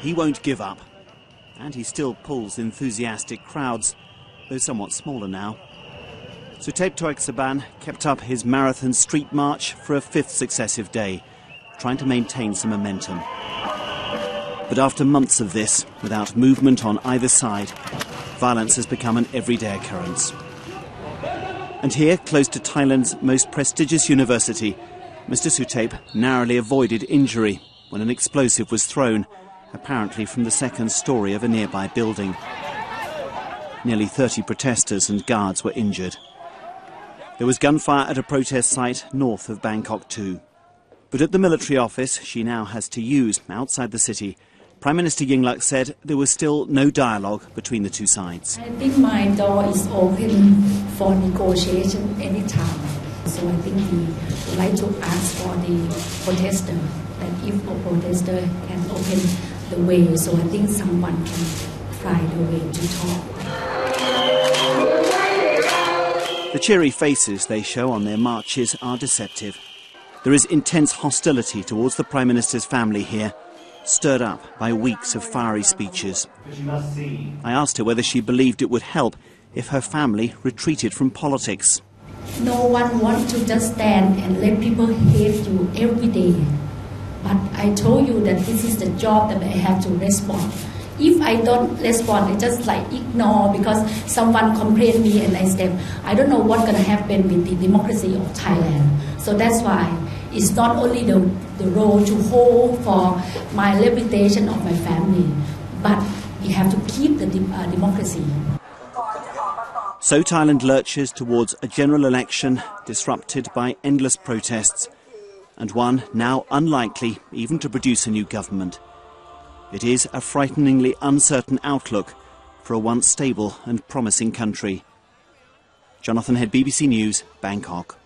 He won't give up. And he still pulls enthusiastic crowds, though somewhat smaller now. Suthep Thaugsuban kept up his marathon street march for a fifth successive day, trying to maintain some momentum. But after months of this, without movement on either side, violence has become an everyday occurrence. And here, close to Thailand's most prestigious university, Mr. Suthep narrowly avoided injury when an explosive was thrown, apparently from the second story of a nearby building. Nearly 30 protesters and guards were injured. There was gunfire at a protest site north of Bangkok too. But at the military office she now has to use outside the city, Prime Minister Yingluck said there was still no dialogue between the two sides. I think my door is open for negotiation anytime. So I think we would like to ask for the protester that if a protester can open the way, so I think someone can find a way to talk. The cheery faces they show on their marches are deceptive. There is intense hostility towards the Prime Minister's family here, stirred up by weeks of fiery speeches. I asked her whether she believed it would help if her family retreated from politics. No one wants to just stand and let people hate you every day. But I told you that this is the job that I have to respond. If I don't respond, I just like ignore because someone complained me and I said, I don't know what's going to happen with the democracy of Thailand. So that's why it's not only the, the role to hold for my reputation of my family, but we have to keep the de uh, democracy. So Thailand lurches towards a general election disrupted by endless protests, and one now unlikely even to produce a new government. It is a frighteningly uncertain outlook for a once stable and promising country. Jonathan Head, BBC News, Bangkok.